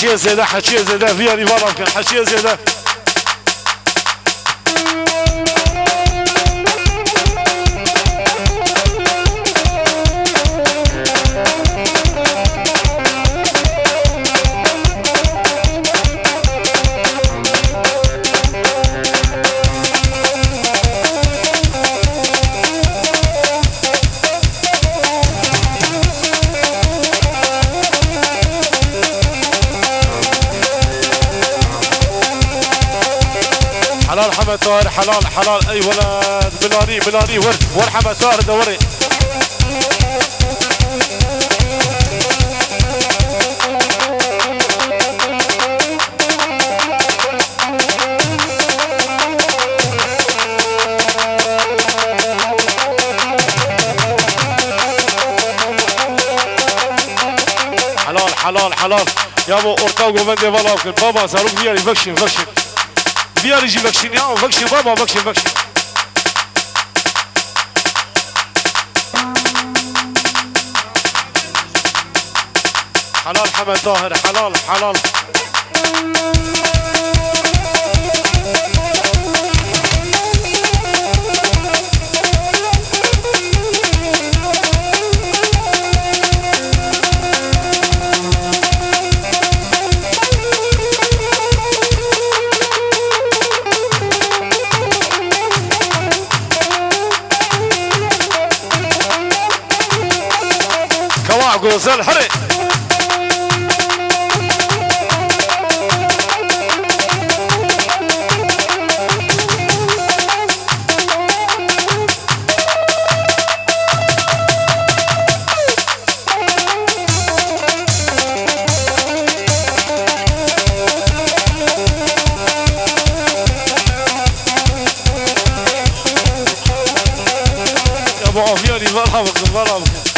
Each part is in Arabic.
حاشيه زياده حاشيه زياده فيا ريفالا كان حاشيه زياده حلال حمد طاهر حلال حلال. أي ولد بلاري بلاري ور ور حمد طاهر دوري. حلال حلال حلال. يا أبو اورتاغو بندي فالا بابا صاروخ ديالي فكشن فكشن بیار جی بکشین یا بکشین بابا وکشین وکشین حلال حمد ظاهر حلال حلال عقوز الحري أبو عفياني مرحبا مرحبا.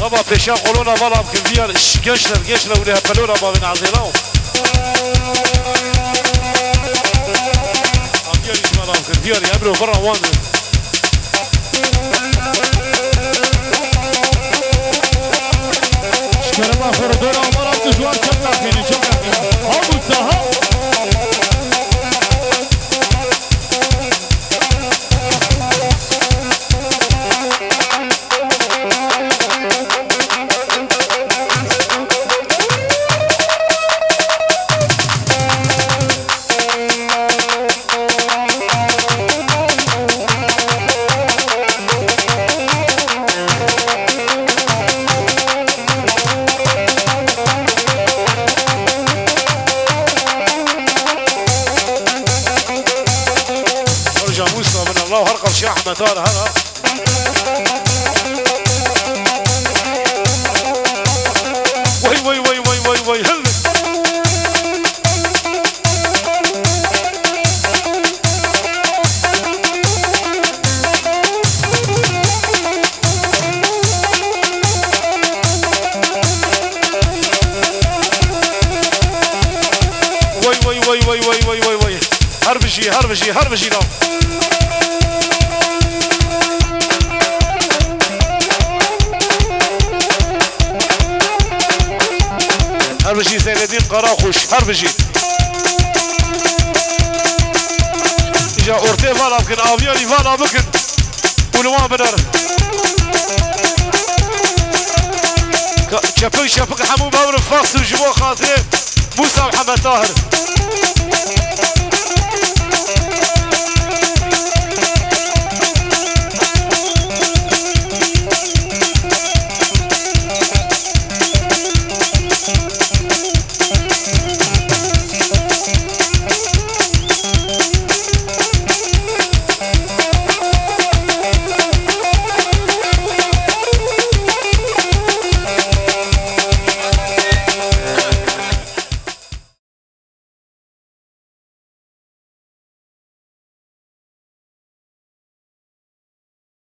بابا پیشا قلونا بالا بکن بیار گشت گشت لونه هپلونا با این عزیلا هم بیاری جمالا بکن بیاری امرو برا وانده الله هرقل شيخ احمد طارق هذا وي وي وي وي وي وي هل وي وي وي وي وي وي هربجي هربجي هربجي هربجي زين الدين قراخوش هربجي إجا أورتي فالا بكن افيوني فالا بكن ولوان بنر شبك شبك حمو باور فاصل جبو خاطري موسى محمد طاهر.